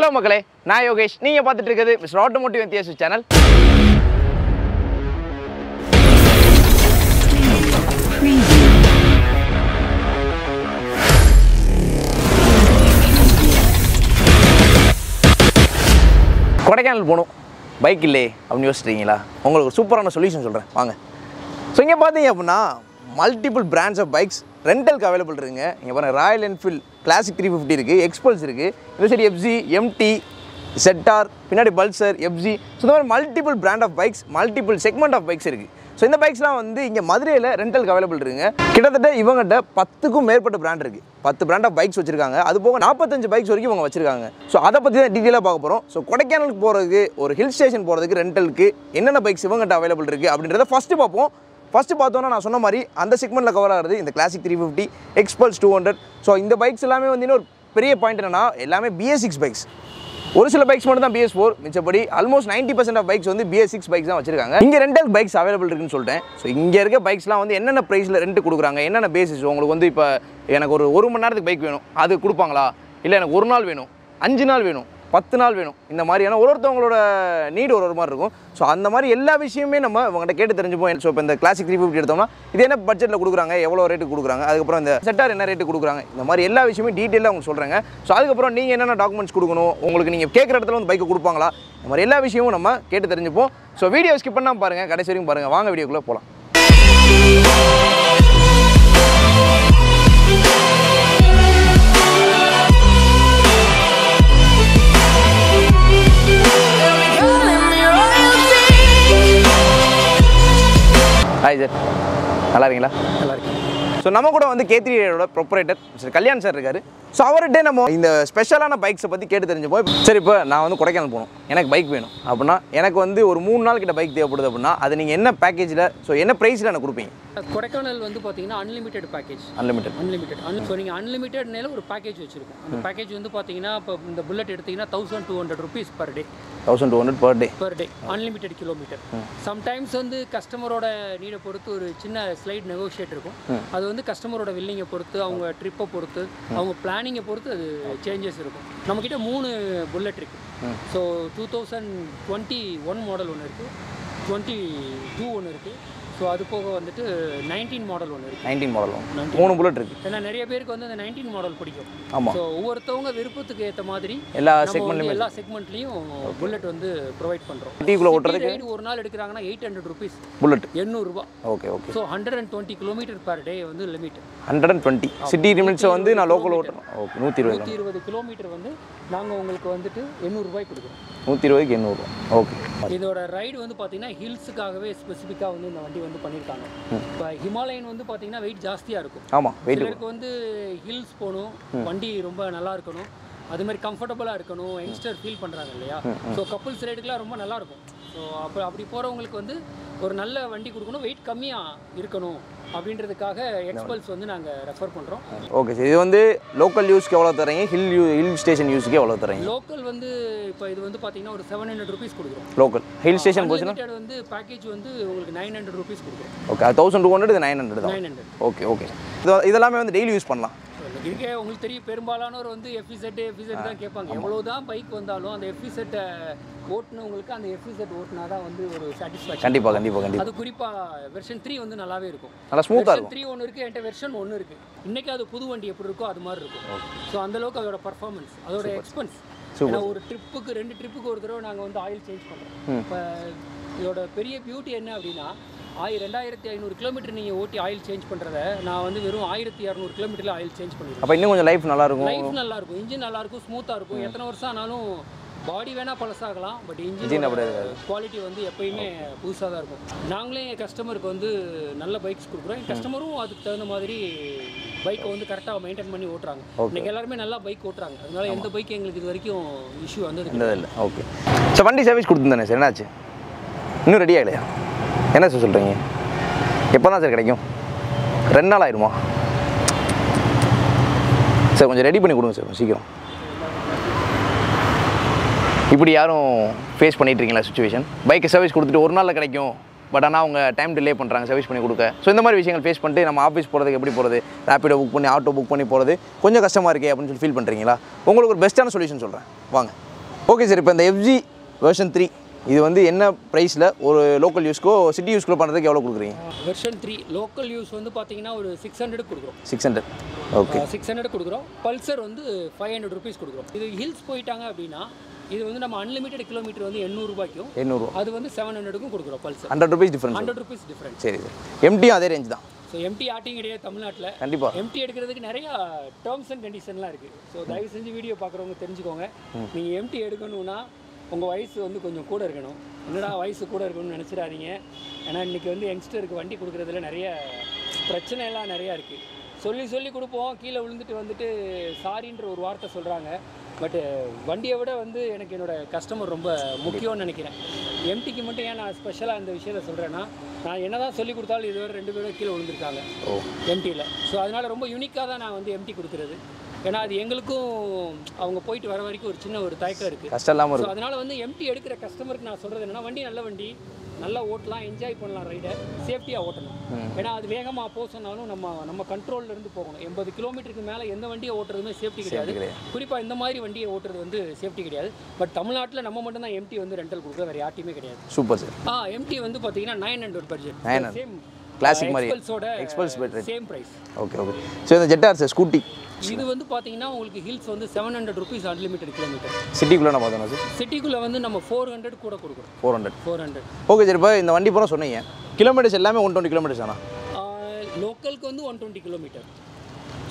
Hello மக்களே. நான் யோகேஷ். நீங்கள் பார்த்துட்டு இருக்கிறது mister automotive India channel Kodaikanal போகணும். பைக் இல்லையே அப்படின்னு யோசிச்சிட்டீங்களா உங்களுக்கு ஒரு சூப்பரான சொல்யூஷன் சொல்கிறேன் வாங்க. ஸோ இங்கே பார்த்தீங்க அப்படின்னா மல்டிபிள் பிராண்ட்ஸ் ஆஃப் பைக்ஸ் ரெண்டலுக்கு அவைலபிள் இருக்குங்க. இங்கே பாருங்கள் Royal Enfield classic three fifty இருக்குது எக்ஸ்பல்ஸ் இருக்குது இந்த சைடு எஃப்ஜி எம்டி செட்டார் பின்னாடி பல்சர் எஃப்ஜி ஸோ இந்த மாதிரி multiple brand of bikes multiple segment of bikes இருக்குது ஸோ இந்த பைக்ஸ்லாம் வந்து இங்கே மதுரையில் ரெண்டலுக்கு அவைலபிள் இருக்குங்க. கிட்டத்தட்ட இவங்ககிட்ட பத்துக்கும் மேற்பட்ட பிராண்ட் இருக்குது பத்து பிராண்ட் ஆஃப் பைக்ஸ் வச்சிருக்காங்க. அது போக நாற்பத்தஞ்சு பைக்ஸ் வரைக்கும் இவங்க வச்சிருக்காங்க. ஸோ அதை பற்றி தான் டீட்டெயிலாக பார்க்க போகிறோம் ஸோ கொடைக்கானலுக்கு போகிறதுக்கு ஒரு ஹில் ஸ்டேஷன் போகிறதுக்கு ரெண்டலுக்கு என்னென்ன பைக்ஸ் இவங்ககிட்ட அவைலபிள் இருக்குது அப்படின்றத ஃபஸ்ட்டு பார்ப்போம். ஃபஸ்ட்டு பார்த்தோன்னா நான் சொன்ன மாதிரி அந்த செக்மெண்ட்டில் கவர் ஆகிறது இந்த classic three fifty Xpulse two hundred so இந்த பைக்ஸ் எல்லாமே வந்து இன்னொரு பெரிய பாயிண்ட் என்னன்னா எல்லாமே பிஎஸ் சிக்ஸ் பைக்ஸ் ஒரு சில பைக்ஸ் மட்டும் தான் BS four மிச்சப்படி almost ninety percent of bikes வந்து பிஎஸ் சிக்ஸ் பைக்ஸ் தான் வச்சிருக்காங்க. இங்கே ரெண்டல் பைக்ஸ் அவைலபிள் இருக்குன்னு சொல்லிட்டேன் ஸோ இங்கே இருக்க பைக்ஸ்லாம் வந்து என்னென்ன ப்ரைஸில் ரெண்ட் கொடுக்குறாங்க என்னென்ன பேசிஸ் உங்களுக்கு வந்து இப்போ எனக்கு ஒரு ஒரு மணி நேரத்துக்கு பைக் வேணும். அது கொடுப்பாங்களா? இல்லை எனக்கு ஒரு நாள் வேணும் அஞ்சு நாள் வேணும். பத்து நாள் வேணும். இந்த மாதிரியான ஒரு ஒருத்தவங்களோட நீடு ஒரு ஒரு மாதிரி இருக்கும். ஸோ அந்த மாதிரி எல்லா விஷயமே நம்ம இவங்ககிட்ட கேட்டு தெரிஞ்சுப்போம். ஸோ இப்போ இந்த கிளாசிக் த்ரீ ஃபிஃப்டி எடுத்தோம்னா இது என்ன பட்ஜெட்டில் கொடுக்குறாங்க எவ்வளோ ரேட்டு கொடுக்குறாங்க அதுக்கப்புறம் இந்த செட்டார் என்ன ரேட்டு கொடுக்குறாங்க இந்த மாதிரி எல்லா விஷயமே டீட்டெயிலாக அவங்க சொல்கிறாங்க ஸோ அதுக்கப்புறம் நீங்கள் என்னென்ன டாக்குமெண்ட்ஸ் கொடுக்கணும் உங்களுக்கு நீங்கள் கேட்குற இடத்துல வந்து பைக்கை கொடுப்பாங்களா இந்த மாதிரி எல்லா விஷயமும் நம்ம கேட்டு தெரிஞ்சுப்போம். ஸோ வீடியோ ஸ்கிப் பண்ணால் பாருங்கள் கடைசி வரைக்கும் பாருங்கள் வாங்க வீடியோக்குள்ளே போகலாம் ஹாய் சார் நல்லா இருக்கீங்களா நல்லா இருக்கு ஸோ நம்ம கூட வந்து கேத்ரியோட ப்ரொப்பரேட்டர் மிஸ்டர் கல்யாண் சார் இருக்காரு. ஸோ அவர்கிட்ட நம்ம இந்த ஸ்பெஷலான பைக்ஸை பற்றி கேட்டு தெரிஞ்சுப்போம். சரி இப்போ நான் வந்து கொடைக்கானல் போகணும். எனக்கு பைக் வேணும். அப்படின்னா எனக்கு வந்து ஒரு மூணு நாள் கிட்ட பைக் தேவைப்படுது அப்படின்னா அது நீங்கள் என்ன பேக்கேஜில் ஸோ என்ன ப்ரைஸில் எனக்கு கொடுப்பீங்க? கொடைக்கானல் வந்து பார்த்தீங்கன்னா அன்லிமிட்டெட் பேக்கேஜ் அன்லிமிட்டட் அன்லிமிட்டெட் அன் ஸோ நீங்கள் அன்லிமிட்டட்னால ஒரு பேக்கேஜ் வச்சிருக்கோம். அந்த பேக்கேஜ் வந்து பார்த்தீங்கன்னா இப்போ இந்த புல்லட் எடுத்தீங்கன்னா thousand two hundred rupees per day thousand two hundred per day per day unlimited kilometre sometimes வந்து கஸ்டமரோட நீடை பொறுத்து ஒரு சின்ன ஸ்லைட் நெகோஷியேட் இருக்கும். அது வந்து கஸ்டமரோட வில்லிங்கை பொறுத்து அவங்க ட்ரிப்பை பொறுத்து அவங்க பிளானிங்கை பொறுத்து அது சேஞ்சஸ் இருக்கும். நம்மக்கிட்ட மூணு புல்லட் இருக்கு. So two thousand twenty one model ஒன்று இருக்குது டுவெண்ட்டி டூ ஒன்று இருக்குது ஸோ அது போக வந்துட்டு நைன்டீன் மாடல் ஒன்று இருக்குது நைன்டீன் மாடலும் மூணு புல்லட் இருக்குது ஏன்னா நிறைய பேருக்கு வந்து அந்த நைன்டீன் மாடல் பிடிக்கும். ஆமாம் ஸோ ஒவ்வொருத்தவங்க விருப்பத்துக்கு ஏற்ற மாதிரி எல்லா செக்மெண்ட்லையுமே எல்லா செக்மெண்ட்லையும் புல்லட் வந்து ப்ரொவைட் பண்ணுறோம் டீக்குள்ளே ஓட்டுறதுக்கு ஒரு நாள் எடுக்கிறாங்கன்னா eight hundred rupees bullet எண்ணூறுரூபா okay okay so hundred and twenty kilometre per day வந்து limit hundred and twenty city லிமிட்ஸை வந்து நான் லோக்கல் ஓட்டுறேன். ஓகே நூற்றி இருபது நூற்றி இருபது கிலோமீட்டர் வந்து நாங்கள் உங்களுக்கு வந்துட்டு எண்ணூறுபாய் கொடுக்குறோம். நூற்றி இருபதுக்கு எண்ணூறு ஓகே இதோட ரைடு வந்து பார்த்தீங்கன்னா ஹில்ஸுக்காகவே ஸ்பெசிஃபிக்காக வந்து இந்த வண்டி வந்து பண்ணியிருக்காங்க இப்போ ஹிமாலயன் வந்து பார்த்தீங்கன்னா வெயிட் ஜாஸ்தியாக இருக்கும். ஆமாம் சிலருக்கு வந்து ஹில்ஸ் போகணும் வண்டி ரொம்ப நல்லா இருக்கணும். அது மாதிரி கம்ஃபர்டபுளாக இருக்கணும் யங்ஸ்டர் ஃபீல் பண்ணுறாங்க இல்லையா? ஸோ கப்புள்ஸ் ரைடுக்குலாம் ரொம்ப நல்லா இருக்கும். ஸோ அப்போ அப்படி போகிறவங்களுக்கு வந்து ஒரு நல்ல வண்டி கொடுக்கணும் வெயிட் கம்மியாக இருக்கணும் அப்படின்றதுக்காக எக்ஸ்பல்ஸ் வந்து நாங்கள் ரெஃபர் பண்ணுறோம் ஓகே சார் இது வந்து லோக்கல் யூஸ்க்கு எவ்வளோ தரீங்க ஹில் யூ ஹில் ஸ்டேஷன் யூஸ்க்கு எவ்வளோ தரீங்க லோக்கல் வந்து இப்போ இது வந்து பார்த்தீங்கன்னா ஒரு செவன் ஹண்ட்ரட் ருபீஸ் கொடுக்குறோம். லோக்கல் ஹில் ஸ்டேஷன் போச்சுன்னா? வந்து பேக்கேஜ் வந்து உங்களுக்கு நைன் ஹண்ட்ரட் ருபீஸ் கொடுக்குறோம். Okay thousand two hundred nine hundred nine hundred okay okay இது இதெல்லாமே வந்து டெய்லி யூஸ் பண்ணலாம். இருக்கே உங்களுக்கு தெரியும் பெரும்பாலானோர் வந்து எஃபிசெட் எஃபிசெட் தான் கேட்பாங்க. எவ்வளவுதான் பைக் வந்தாலும் அந்த எஃபிசெட்டை ஓட்டுனவங்களுக்கு அந்த எஃபிசெட் ஓட்டுனா தான் வந்து ஒரு சாட்டிஸ்ஃபேக்ஷன் கண்டிப்பாக கண்டிப்பாக கண்டிப்பாக அது குறிப்பாக வெர்ஷன் த்ரீ வந்து நல்லாவே இருக்கும். நல்லா ஸ்மூத்தாக இருக்கும். த்ரீ ஒன்று இருக்குது என்கிட்ட வெர்ஷன் ஒன்று இருக்குது இன்னைக்கு அது புது வண்டி எப்படி இருக்கோ அது மாதிரி இருக்கும். ஸோ அந்த அளவுக்கு அதோட பர்ஃபார்மன்ஸ் அதோட எக்ஸ்பென்ஸ் ஏன்னா ஒரு ட்ரிப்புக்கு ரெண்டு ட்ரிப்புக்கு ஒரு தடவை நாங்கள் வந்து ஆயில் சேஞ்ச் பண்ணுறோம் இப்போ இதோட பெரிய பியூட்டி என்ன அப்படின்னா ஆயி ரெண்டாயிரத்தி ஐநூறு கிலோமீட்டர் நீங்கள் ஓட்டி ஆயில் சேஞ்ச் பண்ணுறத நான் வந்து வெறும் ஆயிரத்தி இரநூறு கிலோமீட்டரில் ஆயில் சேஞ்ச் பண்ணிடுவேன். அப்போ இன்னும் கொஞ்சம் லைஃப் நல்லா இருக்கும் லைஃப் நல்லா இருக்கும் இன்ஜின் நல்லா இருக்கும். ஸ்மூத்தாக இருக்கும் எத்தனை வருஷம் ஆனாலும் பாடி வேணா பழசாகலாம் பட் இன்ஜின் குவாலிட்டி வந்து எப்பயுமே புதுசாக தான் இருக்கும். நாங்களே என் கஸ்டமருக்கு வந்து நல்ல பைக்ஸ் கொடுக்குறோம். என் கஸ்டமரும் அதுக்கு தகுந்த மாதிரி பைக்கை வந்து கரெக்டாக மெயின்டைன் பண்ணி ஓட்டுறாங்க. இன்னைக்கு எல்லாருமே நல்லா பைக் ஓட்டுறாங்க. அதனால எந்த பைக் எங்களுக்கு இது வரைக்கும் இஷ்யூ வந்தது இல்லை ஓகே சார் வண்டி சர்வீஸ் கொடுத்துருந்தேனே சார் என்னாச்சு? இன்னும் ரெடி ஆகலையா? என்ன சார் சொல்கிறீங்க எப்போ தான் சார் கிடைக்கும்? ரெண்டு நாள் ஆயிடுமா சார் கொஞ்சம் ரெடி பண்ணி கொடுங்க சார் கொஞ்சம் சீக்கிரம். இப்படி யாரும் ஃபேஸ் பண்ணிட்டுருக்கீங்களா சுச்சுவேஷன் பைக்கை சர்வீஸ் கொடுத்துட்டு ஒரு நாளில் கிடைக்கும். பட் ஆனால் அவங்க டைம் டிலே பண்ணுறாங்க சர்வீஸ் பண்ணி கொடுக்க. ஸோ இந்த மாதிரி விஷயங்கள் ஃபேஸ் பண்ணிட்டு நம்ம ஆஃபீஸ் போகிறதுக்கு எப்படி போகிறது ரேப்பிடோ புக் பண்ணி ஆட்டோ புக் பண்ணி போகிறது கொஞ்சம் கஷ்டமாக இருக்கே அப்படின்னு சொல்லி ஃபீல் பண்ணுறீங்களா உங்களுக்கு ஒரு பெஸ்ட்டான சொல்யூஷன் சொல்கிறேன் வாங்க. ஓகே சார் இப்போ இந்த எஃப்ஜி வெர்ஷன் த்ரீ இது வந்து என்ன ப்ரைஸில் ஒரு லோக்கல் யூஸ்க்கோ சிட்டி யூஸ்க்கோ பண்ணுறதுக்கு எவ்வளோ கொடுக்குறீங்க? வெர்ஷன் த்ரீ லோக்கல் யூஸ் வந்து பார்த்தீங்கன்னா ஒரு சிக்ஸ் ஹண்ட்ரட் கொடுக்குறோம். Six hundred okay six hundred கொடுக்குறோம். பல்சர் வந்து ஃபைவ் ஹண்ட்ரட் ருபீஸ் கொடுக்குறோம். இது ஹில்ஸ் போயிட்டாங்க அப்படின்னா இது வந்து நம்ம அன்லிமிட்டெட் கிலோமீட்டர் வந்து எண்ணூறுபாய்க்கும் எண்ணூறுவா அது வந்து செவன் ஹண்ட்ரடுக்கும் கொடுக்குறோம் Pulsar hundred rupees difference hundred rupees different சரி சார். எம்டியும் அதே ரேஞ்ச் தான். ஸோ எம்டி ஆட்டிங் கிடையாது தமிழ்நாட்டில். கண்டிப்பாக எம்டி எடுக்கிறதுக்கு நிறைய டேர்ம்ஸ் அண்ட் கண்டிஷன்லாம் இருக்குது ஸோ தயவு செஞ்சு வீடியோ பார்க்குறவங்க தெரிஞ்சுக்கோங்க. நீங்கள் எம்டி எடுக்கணும்னா உங்கள் வயசு வந்து கொஞ்சம் கூட இருக்கணும். என்னடா வயசு கூட இருக்கணும்னு நினச்சிடாதீங்க. ஏன்னா இன்றைக்கி வந்து யங்ஸ்டருக்கு வண்டி கொடுக்குறதுல நிறைய பிரச்சனை எல்லாம் நிறையா இருக்குது சொல்லி சொல்லி கொடுப்போம். கீழே விழுந்துட்டு வந்துட்டு சாரின்ற ஒரு வார்த்தை சொல்கிறாங்க பட்டு வண்டியை விட வந்து எனக்கு என்னோட கஸ்டமர் ரொம்ப முக்கியம்னு நினைக்கிறேன். எம்டிக்கு மட்டும் ஏன் நான் ஸ்பெஷலாக இந்த விஷயத்த சொல்கிறேன்னா நான் என்ன தான் சொல்லி கொடுத்தாலும் இதுவரை ரெண்டு பேரும் கீழே விழுந்திருக்காங்க. ஓ. எம்டியில் ஸோ அதனால் ரொம்ப யூனிக்காக தான் நான் வந்து எம்டி கொடுக்குறது. ஏன்னா அது எங்களுக்கும் அவங்க போயிட்டு வர வரைக்கும் ஒரு சின்ன ஒரு தயக்கம் இருக்குது கஷ்டம் இல்லாமல் இருக்கும். அதனால் வந்து எம்டி எடுக்கிற கஸ்டமருக்கு நான் சொல்கிறது என்னன்னா வண்டி நல்ல வண்டி நல்லா ஓட்டலாம் என்ஜாய் பண்ணலாம் ரைடை சேஃப்டியாக ஓட்டணும். ஏன்னா அது வேகமாக போக சொன்னாலும் நம்ம நம்ம கண்ட்ரோல்ல இருந்து போகணும். எண்பது கிலோமீட்டருக்கு மேலே எந்த வண்டியை ஓட்டுறதுமே சேஃப்டி கிடையாது. குறிப்பாக இந்த மாதிரி வண்டியை ஓட்டுறது வந்து சேஃப்டி கிடையாது. பட் தமிழ்நாட்டில் நம்ம மட்டும் தான் எம்டி வந்து ரெண்டல் கொடுக்குற வேறு யார்ட்டையுமே கிடையாது. சூப்பர் சார் ஆ எம்டி வந்து பார்த்தீங்கன்னா nine hundred budget 900. Same Classic மாதிரி. Expulse better. Same price okay okay so இந்த ஜெட்டார் சார் ஸ்கூட்டி இது வந்து பார்த்தீங்கன்னா உங்களுக்கு ஹில்ஸ் வந்து seven hundred rupees unlimited kilometre சிட்டிக்குள்ளே நான் பார்த்தோம் சார் சிட்டிக்குள்ளே வந்து நம்ம ஃபோர் ஹண்ட்ரட் கூட கொடுக்குறோம் four hundred four hundred okay sir இப்போ இந்த வண்டி பூரா சொன்னீங்க. கிலோமீட்டர்ஸ் எல்லாமே ஒன் டுவெண்ட்டி கிலோமீட்டர்ஸ் தானா? லோக்கலுக்கு வந்து ஒன் டுவெண்ட்டி கிலோமீட்டர்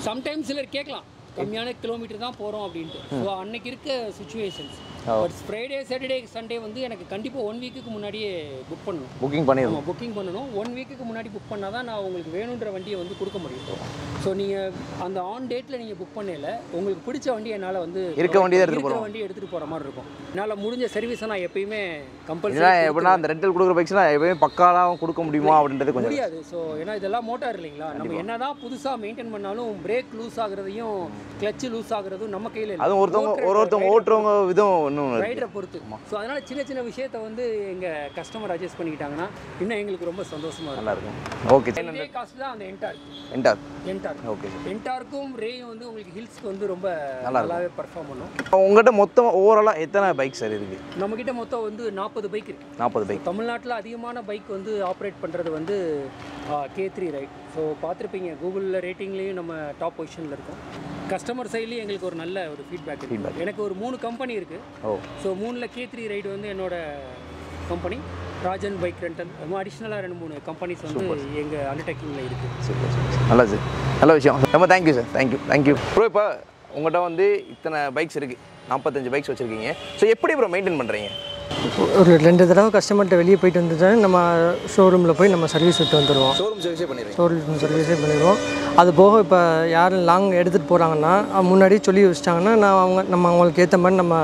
சம்டைம்ஸ் சிலர் கேட்கலாம். கம்மியான கிலோமீட்டர் தான் போகிறோம் அப்படின்ட்டு. ஸோ அன்னைக்கு இருக்க situations but Friday Saturday Sunday வந்து எனக்கு கண்டிப்பாக ஒன் வீக்குக்கு முன்னாடியே புக் பண்ணணும். புக்கிங் பண்ணிடுவோம் நம்ம புக்கிங் பண்ணணும். ஒன் வீக்குக்கு முன்னாடி புக் பண்ணால் தான் நான் உங்களுக்கு வேணுன்ற வண்டியை வந்து கொடுக்க முடியும். ஸோ நீங்கள் அந்த ஆன் டேட்டில் நீங்கள் புக் பண்ணல உங்களுக்கு பிடிச்ச வண்டி என்னால் வந்து இருக்க வண்டியை எடுத்துட்டு இருக்கிற வண்டி எடுத்துகிட்டு போகிற மாதிரி இருக்கும். என்னால் முடிஞ்ச சர்வீஸை நான் எப்பயுமே கம்பல்சரி எப்படின்னா அந்த ரெண்டல் கொடுக்குற பைக்ஸ்லாம் எப்பயுமே பக்காலாம் கொடுக்க முடியுமா அப்படின்றது கொஞ்சம் முடியாது. ஸோ ஏன்னா இதெல்லாம் மோட்டார் இல்லைங்களா? நம்ம என்னதான் புதுசாக மெயின்டைன் பண்ணாலும் பிரேக் லூஸ் ஆகுறதையும் கிளச்சு லூஸ் ஆகுறதும் நம்ம கையில் அதுவும் ஒருத்தவங்க ஒரு ஒருத்தவங்க ஓட்டுறவங்க விதம் இன்னும். ரைடரை பொறுத்து. ஸோ அதனால சின்ன சின்ன விஷயத்த வந்து எங்கள் கஸ்டமர் அட்ஜஸ்ட் பண்ணிக்கிட்டாங்கன்னா இன்னும் எங்களுக்கு ரொம்ப சந்தோஷமா இருக்கும். நல்லா இருக்கும் ஓகே காஸ்ட் தான் அந்த என்டார் என்டார் என்டார் ஓகே என்டார்க்கும் ரேயும் வந்து உங்களுக்கு ஹில்ஸ்க்கு வந்து ரொம்ப நல்லாவே பர்ஃபார்ம் பண்ணும். உங்கள்கிட்ட மொத்தம் ஓவராலாக எத்தனை பைக் சார் இருக்குது நம்மக்கிட்ட மொத்தம் வந்து நாற்பது பைக் இருக்கு. நாற்பது பைக் தமிழ்நாட்டில் அதிகமான பைக் வந்து ஆப்ரேட் பண்ணுறது வந்து கே த்ரீ ரைட் ஸோ பார்த்துருப்பீங்க கூகுளில் ரேட்டிங்லேயும் நம்ம டாப் பொசிஷனில் இருக்கோம். கஸ்டமர் சைட்லேயும் எங்களுக்கு ஒரு நல்ல ஒரு ஃபீட்பேக் இருக்கு. எனக்கு ஒரு மூணு கம்பெனி இருக்குது ஓ. ஸோ மூணில் கே த்ரீ ரைடு வந்து என்னோட கம்பெனி ராஜன் பைக் ரெண்டல் அடிஷ்னலாக ரெண்டு மூணு கம்பெனிஸ் வந்து எங்கள் அண்டர்டேக்கிங்கில் இருக்குது நல்லா சார் நல்ல விஷயம். ரொம்ப thank you sir thank you thank you bro இப்போ உங்கள்கிட்ட வந்து இத்தனை பைக்ஸ் இருக்குது நாற்பத்தஞ்சு பைக்ஸ் வச்சுருக்கீங்க. ஸோ எப்படி ப்ரோ மெயின்டைன் பண்ணுறீங்க ஒரு ரெண்டு தடவை கஸ்டமர்கிட்ட வெளியே போயிட்டு வந்துட்டா நம்ம ஷோரூமில் போய் நம்ம சர்வீஸ் விட்டு வந்துடுவோம் ஷோரூம் சர்வீஸே பண்ணிடுறீங்க. ஷோரூம் சர்வீஸே பண்ணிடுவோம். அது போக இப்போ யாரும் லாங் எடுத்துகிட்டு போகிறாங்கன்னா முன்னாடி சொல்லி வச்சிட்டாங்கன்னா நான் அவங்க நம்ம அவங்களுக்கு ஏற்ற மாதிரி நம்ம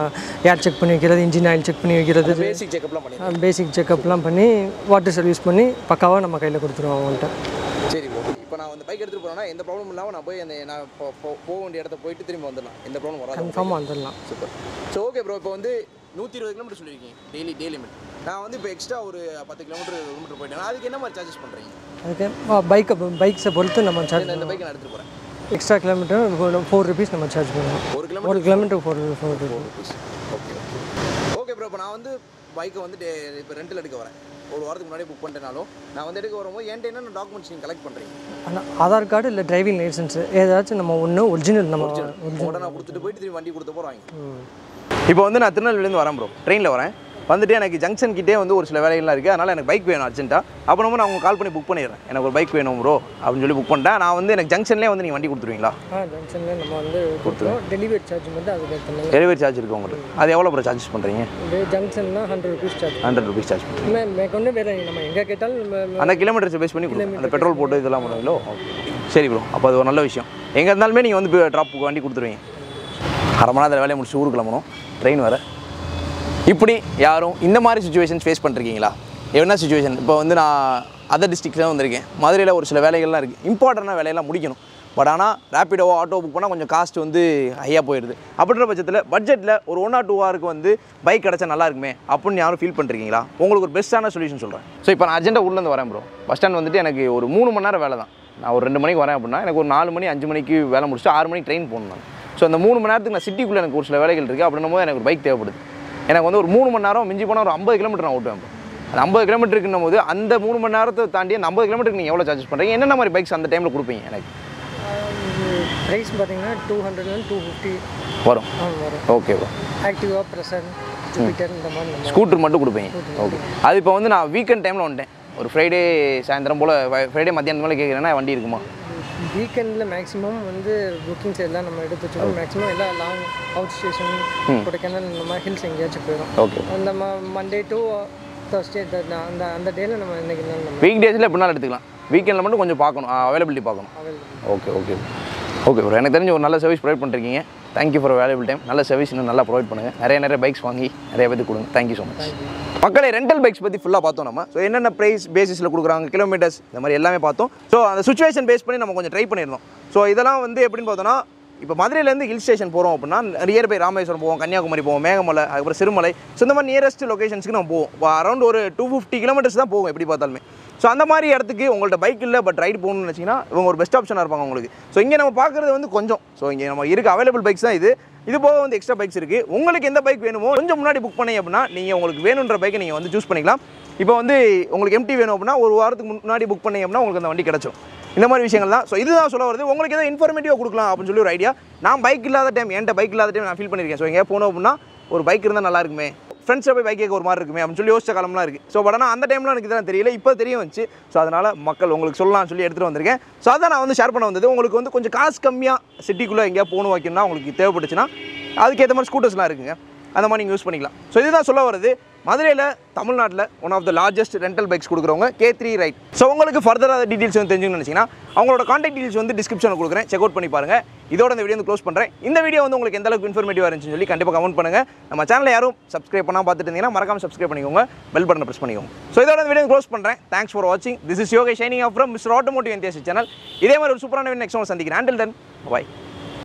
ஏர் செக் பண்ணி வைக்கிறது இன்ஜின் ஆயில் செக் பண்ணி வைக்கிறது பேசிக் செக்அப்லாம் பண்ணிடுறீங்க. பேசிக் செக்கப்லாம் பண்ணி வாட்டர் சர்வீஸ் பண்ணி பக்காவாக நம்ம கையில் கொடுத்துருவோம் அவங்கள்ட்ட. சரி ப்ரோ இப்போ நான் வந்து பைக் எடுத்துகிட்டு போகிறேன்னா எந்த ப்ராப்ளம் இல்லாமல் நான் போய் அந்த நான் போக வேண்டிய இடத்த போயிட்டு திரும்பி வந்துடலாம். எந்த ப்ராப்ளம் வராது கன்ஃபார்மாக வந்துடலாம். சூப்பர் ஸோ ஓகே ப்ரோ இப்போ வந்து நூற்றி இருபது கிலோமீட்டர் சொல்லியிருக்கீங்க. டெய்லி டே லிமிட் நான் வந்து இப்போ எக்ஸ்ட்ரா ஒரு பத்து கிலோமீட்டர் கிலோமீட்டர் போயிட்டேன். அதுக்கு என்ன மாதிரி சார்ஜஸ் பண்ணுறீங்க அதுக்கு பைக்கை பைக்ஸை பொறுத்து நம்ம சார்ஜ் இந்த பைக்கை நான் எடுத்துகிட்டு போகிறேன் எக்ஸ்ட்ரா கிலோமீட்டர் ஃபோர் ருபீஸ் நம்ம சார்ஜ் பண்ணுவோம் ஒரு கிலோமீட்டர் ஒரு kilometre four four rupees okay okay bro இப்போ நான் வந்து பைக்கை வந்து டே- இப்போ ரெண்டில் எடுக்க வரேன். ஒரு வாரத்துக்கு முன்னாடி புக் பண்ணிட்டேனாலும் நான் வந்து எடுக்க வரும்போது என்கிட்ட என்னென்ன டாக்குமெண்ட்ஸ் நீங்கள் கலெக்ட் பண்ணுறீங்க ஆனால் ஆதார் கார்டு இல்லை டிரைவிங் லைசன்ஸ் ஏதாச்சும் நம்ம ஒன்று ஒரிஜினல் நம்ம உங்கள்கிட்ட நான் கொடுத்துட்டு போயிட்டு திரும்பி வண்டி கொடுத்த போகிறோம் இப்போ வந்து நான் திருநெல்வேலியிலேருந்து வரேன் ப்ரோ ட்ரெயினில் வரேன். வந்துட்டு எனக்கு ஜங்ஷன் கிட்டே வந்து ஒரு சில வேலைகள்லாம் இருக்குது அதனால் எனக்கு பைக் வேணும் அர்ஜென்ட்டாக அப்போ நம்ம நான் உங்களுக்கு கால் பண்ணி புக் பண்ணிடுறேன். எனக்கு ஒரு பைக் வேணும் ப்ரோ அப்படின்னு சொல்லி புக் பண்ணிட்டேன் நான் வந்து எனக்கு ஜங்ஷன்லேயே வந்து நீங்கள் வண்டி கொடுத்துருவீங்களா? ஆ ஜங்ஷனில் நம்ம வந்து கொடுத்துருவோம். டெலிவரி சார்ஜ் அதுக்கு ஏற்ற டெலிவரி சார்ஜ் இருக்கு உங்களுக்கு. அது எவ்வளோ ப்ரோ சார்ஜஸ் பண்ணுறீங்க ஜங்ஷன்னா hundred rupees charge hundred rupees charge மேற்கொண்டு வேறு நம்ம எங்கே கேட்டாலும் அந்த கிலோமீட்டர்ஸ் பேஸ் பண்ணி கொடுங்க. அந்த பெட்ரோல் போட்டு இதெல்லாம் பண்ணுவீங்களோ? சரி ப்ரோ அப்போ அது ஒரு நல்ல விஷயம். எங்கே இருந்தாலுமே நீங்கள் வந்து ட்ராப் வண்டி கொடுத்துருவீங்க. அரை மணி நேரத்தில் வேலையை முடிச்சு ஊருக்கு கிளம்பணும். ட்ரெயின் வர இப்படி யாரும் இந்த மாதிரி சுச்சுவேஷன்ஸ் ஃபேஸ் பண்ணிருக்கீங்களா? என்ன சுச்சுவேஷன் இப்போ வந்து நான் அதர் டிஸ்ட்ரிக்ட்ல வந்திருக்கேன். மதுரையில் ஒரு சில வேலைகள்லாம் இருக்குது இம்பார்ட்டண்டான வேலையெல்லாம் முடிக்கணும். பட் ஆனால் ரேப்பிடோ ஆட்டோ புக் பண்ணால் கொஞ்சம் காஸ்ட் வந்து ஹையாக போயிடுது. அப்படின்ற பட்சத்தில் பட்ஜெட்டில் ஒரு ஒன் ஆர் டூ ஹவருக்கு வந்து பைக் கிடச்சா நல்லா இருக்குமே அப்படின்னு யாரும் ஃபீல் பண்ணுறீங்களா உங்களுக்கு ஒரு பெஸ்ட்டான சொல்யூஷன் சொல்கிறேன் ஸோ இப்போ நான் அர்ஜென்ட்டாக உள்ளேருந்து வரேன் ப்ரோ பஸ் ஸ்டாண்ட் வந்துட்டு எனக்கு ஒரு மூணு மணி நேரம் வேலை தான். நான் ஒரு ரெண்டு மணிக்கு வரேன் அப்படின்னா எனக்கு ஒரு நாலு மணி அஞ்சு மணிக்கு வேலை முடிச்சுட்டு ஆறு மணிக்கு ட்ரெயின் போகணும் நான். ஸோ அந்த மூணு மணி நேரத்துக்கு நான் சிட்டிக்குள்ளே எனக்கு ஒரு சில வேலைகள் இருக்குது அப்படின்னும் போது எனக்கு ஒரு பைக் தேவைப்படுது. எனக்கு வந்து ஒரு மூணு மணி நேரம் மிஞ்சி போனால் ஒரு ஐம்பது கிலோமீட்டர் நான் ஓட்டுவேன் அந்த ஐம்பது கிலோமீட்டருக்குன்னும் போது அந்த மூணு மணி நேரத்தை தாண்டி அந்த ஐம்பது கிலோமீட்டருக்கு நீங்கள் எவ்வளோ சார்ஜஸ் பண்ணுறீங்க என்னென்ன மாதிரி பைக்ஸ் அந்த டைமில் கொடுப்பீங்க எனக்கு? ப்ரைஸ் பார்த்தீங்கன்னா டூ ஹண்ட்ரட்லேருந்து டூ ஃபிஃப்டி வரும். Okay bro Activa Pleasure Jupiter இந்த மாதிரி நம்ம ஸ்கூட்டர் மட்டும் கொடுப்பீங்க. ஓகே அது இப்போ வந்து நான் வீக்கெண்ட் டைமில் வந்துட்டேன். ஒரு ஃப்ரைடே சாயந்தரம் போல் ஃப்ரைடே மத்தியானம் மேலே கேட்குறேன்னா வண்டி இருக்குமா? வீக்கெண்டில் மேக்ஸிமம் வந்து புக்கிங்ஸ் எல்லாம் நம்ம எடுத்து வச்சுக்கோம் மேக்ஸிமம் எல்லாம் லாங் அவுட் ஸ்டேஷன் கொடைக்கானல் இந்த மாதிரி ஹில்ஸ் எங்கேயாச்சும் போயிடும் ஓகே அந்த மண்டே டு தர்ஸ்டே அந்த அந்த டேயில் நம்ம இன்னைக்கு வீக் டேஸில் எப்படினாலும் எடுத்துக்கலாம். வீக்கெண்டில் மட்டும் கொஞ்சம் பார்க்கணும் அவைலபிலிட்டி பார்க்கணும். ஓகே ஓகே ஓகே ப்ரோ எனக்கு தெரிஞ்ச ஒரு நல்ல சர்வீஸ் ப்ரொவைட் பண்ணிருக்கீங்க. Thank you for valuable time நல்ல சர்வீஸ் இன்னும் நல்லா ப்ரொவைட் பண்ணுங்கள் நிறைய நிறைய பைக்ஸ் வாங்கி நிறைய பேருக்கு கொடுங்க. தேங்க்யூ ஸோ மச் மக்களே ரெண்டல் பைக்ஸ் பற்றி ஃபுல்லாக பார்த்தோம் நம்ம. ஸோ என்னென்ன ப்ரைஸ் பேசிஸில் கொடுக்குறாங்க கிலோமீட்டர்ஸ் இந்த மாதிரி எல்லாமே பார்த்தோம். ஸோ அந்த சுச்சுவேஷன் பேஸ் பண்ணி நம்ம கொஞ்சம் ட்ரை பண்ணியிருந்தோம் ஸோ இதெல்லாம் வந்து எப்படின்னு பார்த்தோன்னா இப்போ மதுரையிலேருந்து ஹில் ஸ்டேஷன் போகிறோம் அப்படின்னா நியர்பை ராமேஸ்வரம் போவோம் கன்னியாகுமரி போவோம் மேகமலை அதுக்கப்புறம் சிறுமலை. ஸோ இந்த மாதிரி நியரஸ்ட் லொகேஷன்ஸ்க்கு நம்ம போவோம். அரௌண்ட் ஒரு டூ ஃபிஃப்டி கிலோமீட்டர்ஸ் தான் போவோம் எப்படி பார்த்தாலுமே. ஸோ அந்த மாதிரி இடத்துக்கு உங்கள்ட்ட பைக் இல்லை பட் ரைடு போகணும்னு நினச்சிங்கன்னா இவங்க ஒரு பெஸ்ட் ஆப்ஷனாக இருப்பாங்க உங்களுக்கு. ஸோ இங்கே நம்ம பார்க்குறது வந்து கொஞ்சம். ஸோ இங்கே நம்ம இருக்க அவைலபிள் பைக்ஸ் தான் இது. இது போக வந்து எக்ஸ்ட்ரா பைக்ஸ் இருக்குது உங்களுக்கு எந்த பைக் வேணுமோ கொஞ்சம் முன்னாடி புக் பண்ணி அப்படின்னா நீங்கள் உங்களுக்கு வேணுன்ற பைக்கை நீங்கள் வந்து சூஸ் பண்ணிக்கலாம். இப்போ வந்து உங்களுக்கு எம்டி வேணும் அப்படின்னா ஒரு வாரத்துக்கு முன்னாடி புக் பண்ணீங்க அப்படின்னா உங்களுக்கு அந்த வண்டி கிடச்சிரும். இந்த மாதிரி விஷயங்கள் தான். ஸோ இதுதான் சொல்ல வருது உங்களுக்கு எதாவது இன்ஃபர்மேட்டிவாக கொடுக்கலாம் அப்படின்னு சொல்லி ஒரு ஐடியா நான் பைக் இல்லாத டைம் என்கிட்ட பைக் இல்லாத டைம் நான் ஃபீல் பண்ணியிருக்கேன் ஸோ எங்கேயா போனோம் அப்படின்னா ஒரு பைக் இருந்தால் நல்லா இருக்குமே. ஃப்ரெண்ட்ஸை போய் பைக் கேட்க ஒரு மாதிரி இருக்குமே அப்படின்னு சொல்லி யோசிச்ச காலம்லாம் இருக்குது ஸோ பட் ஆனால் அந்த டைம்லாம் எனக்கு இதெல்லாம் தெரியல. இப்போ தெரிய வந்துச்சு. ஸோ அதனால் மக்கள் உங்களுக்கு சொல்லலாம்னு சொல்லி எடுத்துகிட்டு வந்திருக்கேன். ஸோ அதான் நான் வந்து ஷேர் பண்ண வந்தது. உங்களுக்கு வந்து கொஞ்சம் காசு கம்மியாக சிட்டிக்குள்ளே எங்கேயா போகணும் வைக்கணும்னா உங்களுக்கு தேவைப்பட்டுச்சுன்னா அதுக்கேற்ற மாதிரி ஸ்கூட்டர்ஸ்லாம் இருக்குங்க. அந்த மாதிரி நீங்கள் யூஸ் பண்ணிக்கலாம். ஸோ இதுதான் சொல்ல வருது மதுரையில் தமிழ்நாட்டில் one of the largest rental bikes கொடுக்குறவங்க கே த்ரீ ரைட் ஸோ உங்களுக்கு ஃபர்தராக டீட்டெயில்ஸ் வந்து தெரிஞ்சுன்னு நினச்சிங்கன்னா அவங்களோட காண்டாக்ட் டீட்டெயில்ஸ் வந்து டிஸ்கிரிப்ஷனில் கொடுக்குறேன். செக் அவுட் பண்ணி பாருங்கள் இதோட இந்த வீடியோ வந்து க்ளோஸ் பண்ணுறேன் இந்த வீடியோ வந்து உங்களுக்கு எந்த அளவுக்கு இன்ஃபர்மேட்டிவாக இருந்துச்சுன்னு சொல்லி கண்டிப்பாக கமெண்ட் பண்ணுங்கள் நம்ம சேனலை யாரும் சப்ஸ்கிரைப் பண்ணால் பார்த்துட்டு இருந்தீங்கன்னா மறக்காம சப்ஸ்கிரைப் பண்ணிக்கோங்க. பெல் பட்டனை ப்ரெஸ் பண்ணிக்கோங்க. ஸோ இதோட இந்த வீடியோ க்ளோஸ் பண்ணுறேன் தேங்க்ஸ் ஃபார் வாட்சிங் this is Yogesh signing off from mister automotive India channel இதே மாதிரி ஒரு சூப்பரான நெக்ஸ்ட் ஒன்று சந்திக்கிறேன். ஆண்டில் தென் பாய்